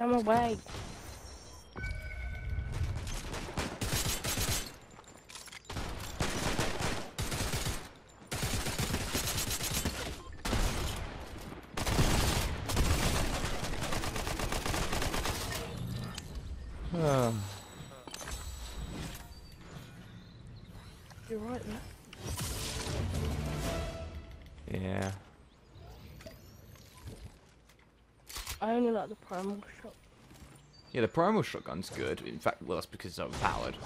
I'm away. Ah. You're right, man. yeah. I only like the primal shot. Yeah, the primal shotgun's good. In fact, well, that's because it's overpowered.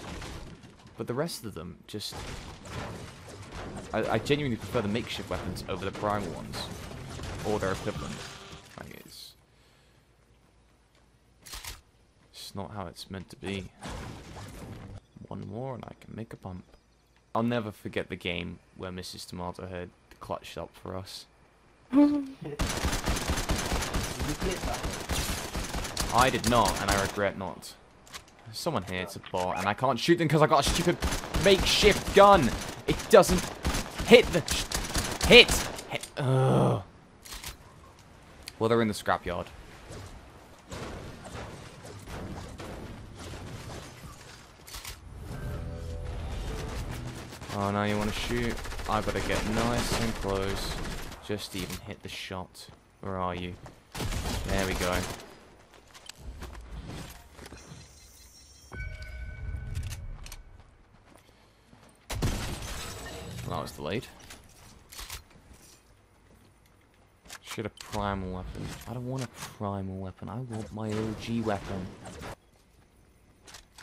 But the rest of them just... I, I genuinely prefer the makeshift weapons over the primal ones. Or their equivalent. Like, it's... It's not how it's meant to be. One more and I can make a pump. I'll never forget the game where Mrs. Tomato Head clutched up for us. You clip that? I did not, and I regret not. Someone here, a bot, and I can't shoot them because I got a stupid makeshift gun. It doesn't hit the hit. hit. Ugh. Well, they're in the scrapyard. Oh, now you want to shoot? I better get nice and close. Just even hit the shot. Where are you? There we go. Well, that was delayed. Should a primal weapon. I don't want a primal weapon. I want my OG weapon.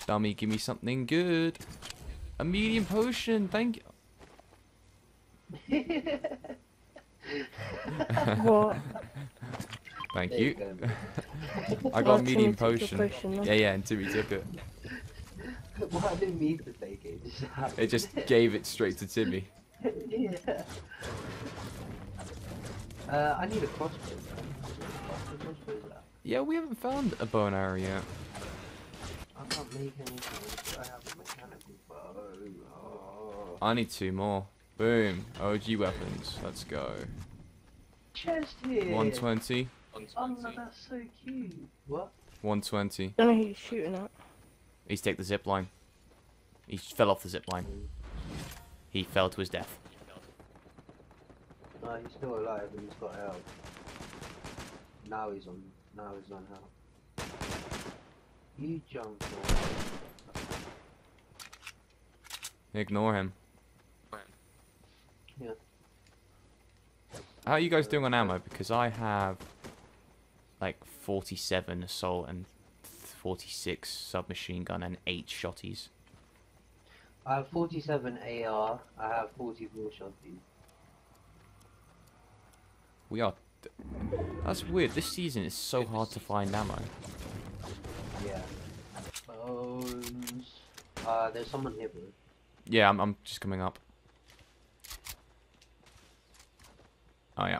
Dummy, give me something good. A medium potion, thank you. what? Thank There you. you. I got a medium potion. potion. Yeah, yeah, and Timmy took it. well, I didn't mean to take it. It just. It just gave it straight to Timmy. yeah. Uh, I need a crossbow. man. What crossbow is that? Yeah, we haven't found a bow and arrow yet. I can't make anything. I have a mechanical bow. Oh. I need two more. Boom. OG weapons. Let's go. Chest here. 120. Oh, that's so cute. What? 120. I don't know who you're shooting at. He's take the zip line. He fell off the zip line. He fell to his death. No, he's still alive and he's got help. Now he's on. Now he's on help. You jumped on. Ignore him. Yeah. How are you guys doing on ammo? Because I have like 47 assault and 46 submachine gun and 8 shotties. I have 47 AR. I have 44 shotties. We are. That's weird. This season is so hard to find ammo. Yeah. Bones. Uh, there's someone here, bro. Yeah, I'm, I'm just coming up. Oh, yeah.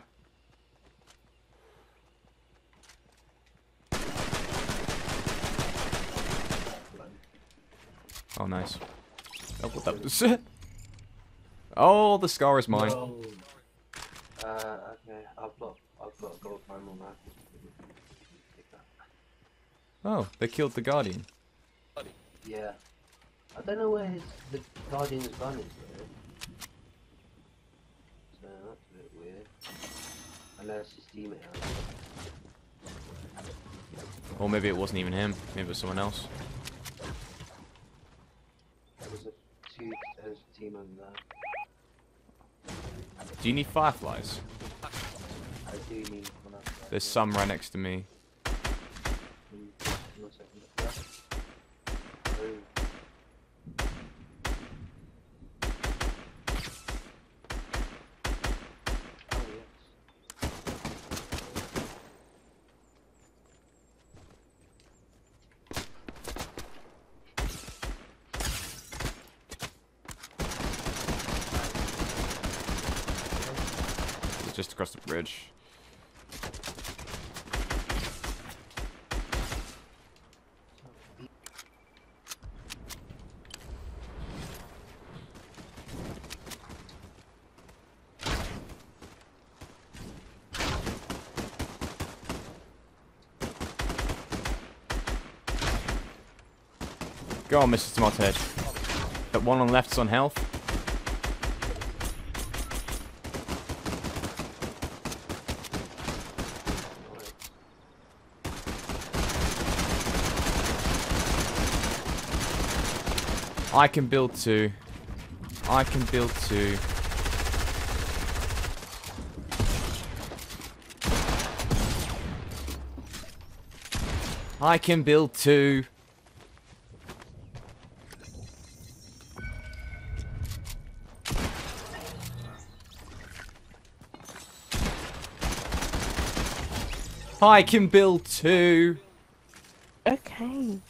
Oh, nice. Oh, what was. oh, the scar is mine. Whoa. Uh, okay. I've got, I've got a gold now. Take that. Oh, they killed the guardian. Yeah. I don't know where his the guardian's gun is though. So that's a bit weird. Unless his teammate has it. Or maybe it wasn't even him. Maybe it was someone else. There's a two there's a team over there. Do you need fireflies? I do need one. There's some right next to me. across the bridge. Go on, Mr. Tomato Head. That one on left is on health. I can build two. I can build two. I can build two. I can build two. Okay.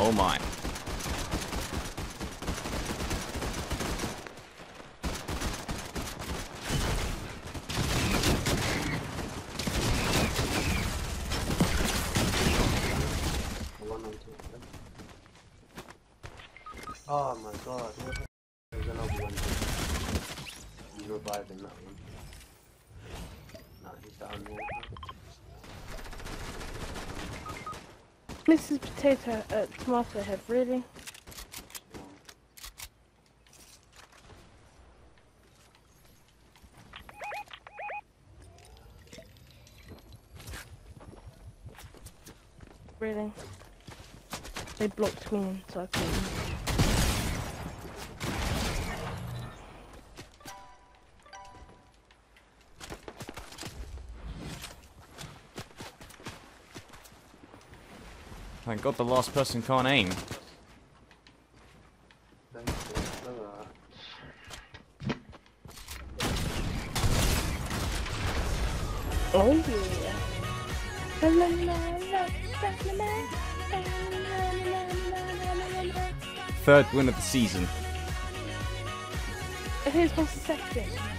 Oh my. Oh my god, There's another one. He's reviving that one. Nah, he's down there. Mrs. Potato, uh, Tomato Head, really? Really? They blocked me in, so I couldn't. Thank God the last person can't aim. Oh yeah. Third win of the season. Who's my second?